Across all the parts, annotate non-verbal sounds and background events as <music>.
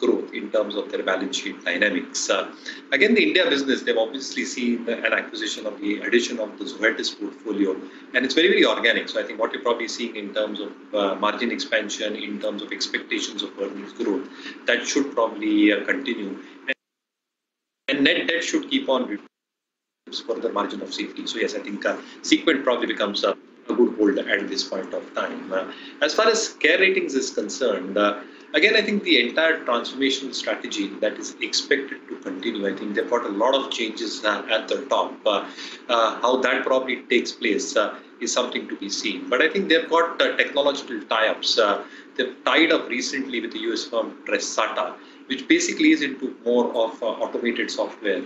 growth in terms of their balance sheet dynamics. Uh, again, the India business, they've obviously seen an acquisition of the addition of the Zoetis portfolio, and it's very, very organic. So I think what you're probably seeing in terms of uh, margin expansion, in terms of expectations of earnings growth, that should probably uh, continue. And, and net debt should keep on further margin of safety. So yes, I think uh, Sequent probably becomes a, a good hold at this point of time. Uh, as far as care ratings is concerned, uh, again, I think the entire transformation strategy that is expected to continue. I think they've got a lot of changes uh, at the top. Uh, uh, how that probably takes place uh, is something to be seen. But I think they've got uh, technological tie-ups. Uh, they've tied up recently with the US firm Tresata, which basically is into more of automated software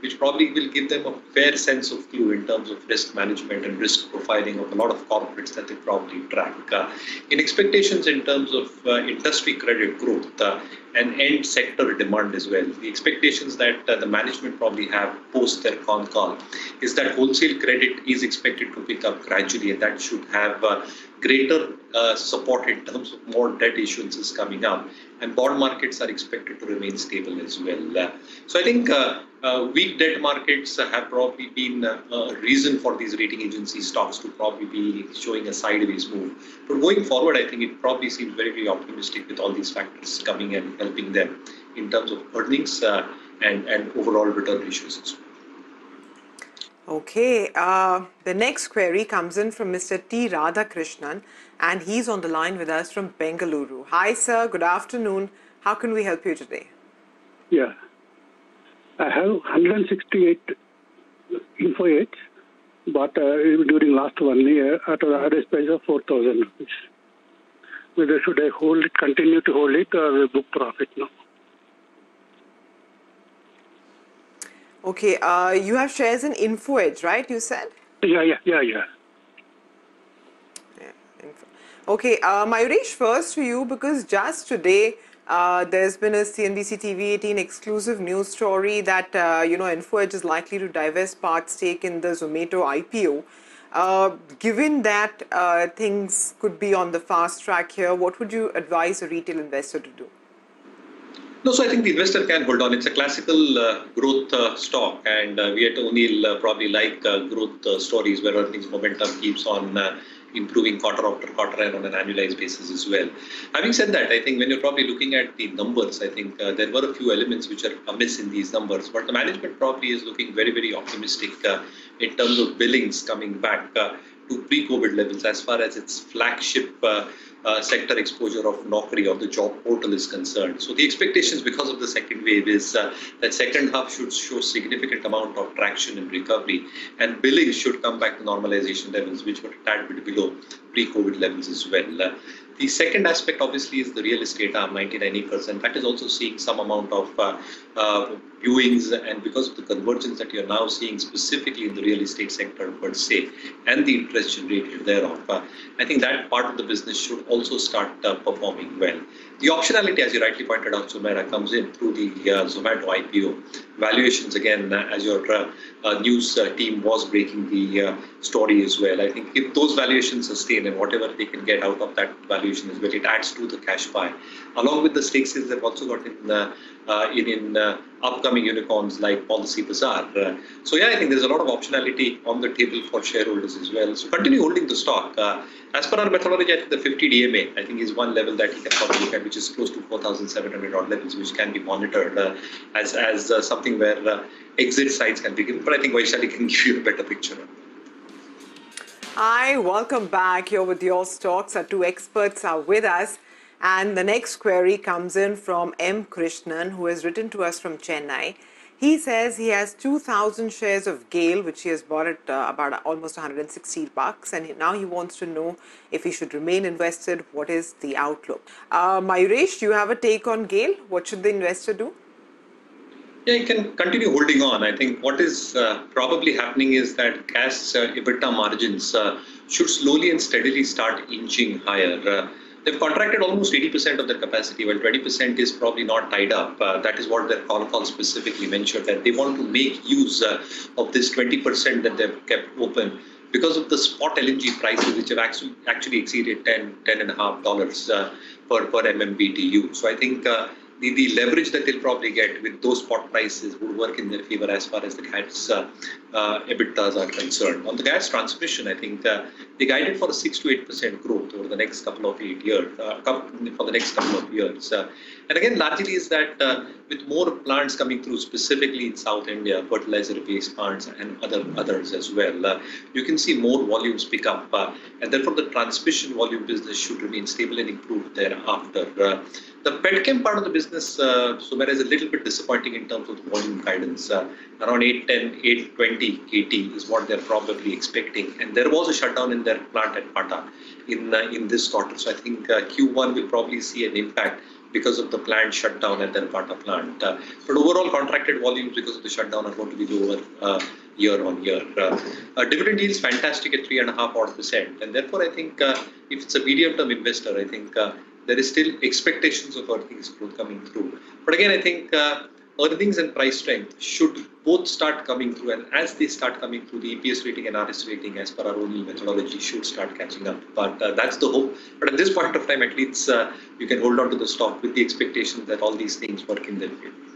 which probably will give them a fair sense of clue in terms of risk management and risk profiling of a lot of corporates that they probably track. Uh, in expectations in terms of uh, industry credit growth uh, and end sector demand as well, the expectations that uh, the management probably have post their con call is that wholesale credit is expected to pick up gradually and that should have uh, greater uh, support in terms of more debt issuances coming up and bond markets are expected to remain stable as well. Uh, so I think uh, uh, weak debt markets have probably been a reason for these rating agency stocks to probably be showing a sideways move. But going forward, I think it probably seems very, very optimistic with all these factors coming and helping them in terms of earnings and, and overall return ratios as well. Okay, uh, the next query comes in from Mr. T. Radhakrishnan and he's on the line with us from Bengaluru. Hi, sir. Good afternoon. How can we help you today? Yeah, I have 168 Info Edge, but uh, during last one year at an average price of 4,000 rupees. Whether should I hold it, continue to hold it, or book profit now? Okay, uh, you have shares in Info Edge, right? You said? Yeah, yeah, yeah, yeah. Okay, uh, Mayuresh, first to you because just today uh, there's been a CNBC TV 18 exclusive news story that uh, you know InfoEdge is likely to divest part stake in the Zomato IPO. Uh, given that uh, things could be on the fast track here, what would you advise a retail investor to do? No, so I think the investor can hold on. It's a classical uh, growth uh, stock, and uh, we at O'Neil uh, probably like uh, growth uh, stories where earnings momentum keeps on improving quarter after quarter and on an annualized basis as well. Having said that, I think when you're probably looking at the numbers, I think there were a few elements which are amiss in these numbers, but the management probably is looking very, very optimistic in terms of billings coming back to pre-COVID levels as far as its flagship uh, sector exposure of Naukri or the job portal is concerned. So the expectations because of the second wave is uh, that second half should show significant amount of traction and recovery and billings should come back to normalization levels which were a tad bit below pre-COVID levels as well. The second aspect, obviously, is the real estate arm, 99 acres, and that is also seeing some amount of uh, uh, viewings. And because of the convergence that you're now seeing specifically in the real estate sector per se, and the interest generated thereof, uh, I think that part of the business should also start uh, performing well. The optionality, as you rightly pointed out, Sumaira, comes in through the uh, Zomato IPO. Valuations, again, uh, as your news team was breaking the story as well. I think if those valuations sustain and whatever they can get out of that valuation as well. It adds to the cash pie. Along with the stakes they've also got in uh, uh, in, in uh, upcoming unicorns like Policybazaar. Uh, so yeah, I think there's a lot of optionality on the table for shareholders as well. So continue holding the stock. Uh, as per our methodology, I think the 50 DMA, I think is one level that you can probably look at, which is close to 4,700 odd levels, which can be monitored uh, as, as something where exit sites can be given. But I think Vaishali can <laughs> give you a better picture Hi, welcome back. Here with your stocks. Our two experts are with us. And the next query comes in from M. Krishnan, who has written to us from Chennai. He says he has 2,000 shares of GAIL, which he has bought at uh, about almost 160 bucks, and now he wants to know if he should remain invested. What is the outlook? Uh, Mayuresh, do you have a take on GAIL? What should the investor do? Yeah, you can continue holding on. I think what is uh, probably happening is that cash uh, EBITDA margins uh, should slowly and steadily start inching higher. Uh, they've contracted almost 80% of their capacity, while 20% is probably not tied up. Uh, that is what their con call specifically mentioned, that they want to make use uh, of this 20% that they've kept open because of the spot LNG prices, which have actually actually exceeded 10, 10 and a half dollars per, per MMBTU. So I think the, the leverage that they'll probably get with those spot prices would work in their favor as far as the gas uh, uh, EBITDAs are concerned. On the gas transmission, I think uh, they guided for a 6 to 8% growth over the next couple of eight years, uh, for the next couple of years. Uh, and again, largely is that uh, with more plants coming through, specifically in South India, fertilizer-based plants and other others as well, uh, you can see more volumes pick up, and therefore the transmission volume business should remain stable and improve thereafter. The petchem part of the business, uh, Sumaira, is a little bit disappointing in terms of volume guidance. Uh, around 810, 820 KT is what they're probably expecting, and there was a shutdown in their plant at Pata in uh, in this quarter. So I think uh, Q1 will probably see an impact because of the plant shutdown at their Pata plant. Uh, but overall contracted volumes because of the shutdown are going to be lower uh, year on year. Uh, uh, dividend yield is fantastic at three and a half odd percent, and therefore I think uh, if it's a medium-term investor, I think uh, there is still expectations of earnings growth coming through. But again, I think uh, earnings and price strength should both start coming through, and as they start coming through, the EPS rating and RS rating, as per our own methodology, should start catching up. But uh, that's the hope. But at this point of time, at least uh, you can hold on to the stock with the expectation that all these things work in their favor.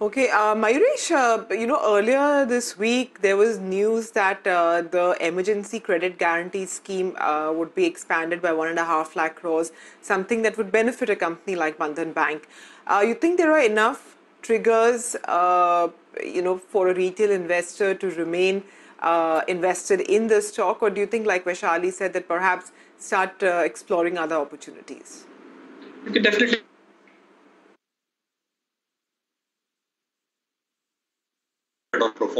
Okay, uh, Mayuresh, uh, you know, earlier this week there was news that uh, the emergency credit guarantee scheme uh, would be expanded by one and a half lakh crores, something that would benefit a company like Bandhan Bank. Uh, you think there are enough triggers, uh, you know, for a retail investor to remain uh, invested in the stock, or do you think, like Vaishali said, that perhaps start exploring other opportunities? You definitely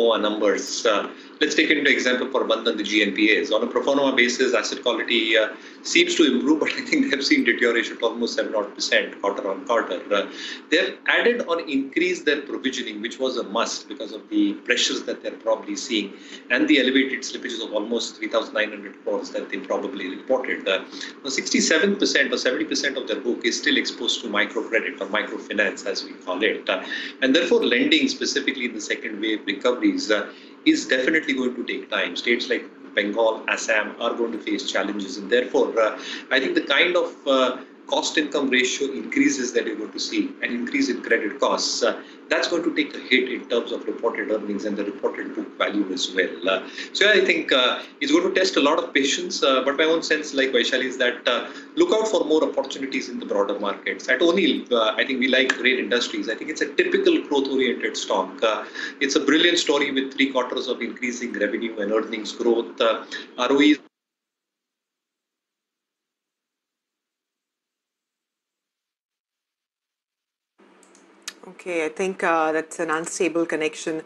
forma numbers. Let's take into example for Bandhan, the GNPAs. On a pro forma basis, asset quality uh, seems to improve, <laughs> but I think they've seen deterioration to almost 7 odd percent quarter on quarter. Uh, they've added or increased their provisioning, which was a must because of the pressures that they're probably seeing and the elevated slippages of almost 3,900 crores that they probably reported. Uh, 67% or 70% of their book is still exposed to microcredit or microfinance, as we call it. Uh, and therefore, lending specifically in the second wave recoveries uh, is definitely going to take time. States like Bengal, Assam are going to face challenges, and therefore, uh, I think the kind of uh, cost income ratio increases that you're going to see, an increase in credit costs, uh, that's going to take a hit in terms of reported earnings and the reported book value as well. Uh, so yeah, I think uh, it's going to test a lot of patience, uh, but my own sense, like Vaishali, is that uh, look out for more opportunities in the broader markets. At O'Neil, uh, I think we like great industries. I think it's a typical growth-oriented stock. It's a brilliant story with three quarters of increasing revenue and earnings growth. ROE Okay, I think uh, that's an unstable connection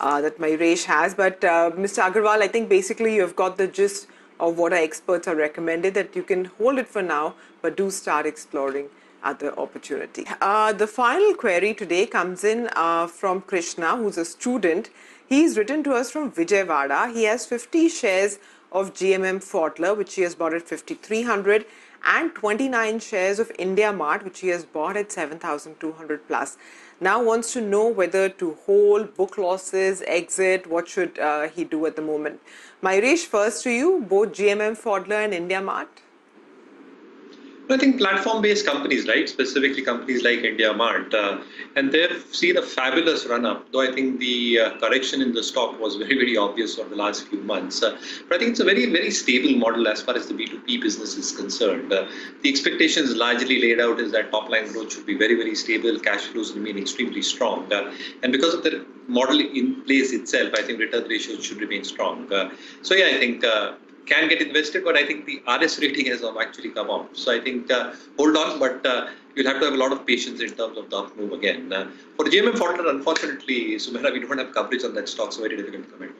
uh, that Mayuresh has. But uh, Mr. Agarwal, I think basically you've got the gist of what our experts are recommended that you can hold it for now, but do start exploring other opportunity. Uh, the final query today comes in uh, from Krishna, who's a student. He's written to us from Vijayawada. He has 50 shares of GMM Pfaudler, which he has bought at 5,300 and 29 shares of India Mart, which he has bought at 7,200 plus. Now wants to know whether to hold, book losses, exit, what should uh, he do at the moment. Mayuresh, first to you, both GMM Pfaudler and India Mart. I think platform-based companies, right? Specifically companies like India Mart, uh, and they've seen a fabulous run-up. Though I think the uh, correction in the stock was <laughs> very, very obvious over the last few months. Uh, but I think it's a very, very stable model as far as the B2B business is concerned. Uh, the expectations largely laid out is that top-line growth should be very, very stable, cash flows remain extremely strong, uh, and because of the model in place itself, I think return ratios should remain strong. Uh, so yeah, I think can get invested, but I think the RS rating has actually come up. So I think uh, hold on, but uh, you'll have to have a lot of patience in terms of the up move again. Uh, for GMM Pfaudler, unfortunately, Sumaira, we don't have coverage on that stock, so very difficult to comment.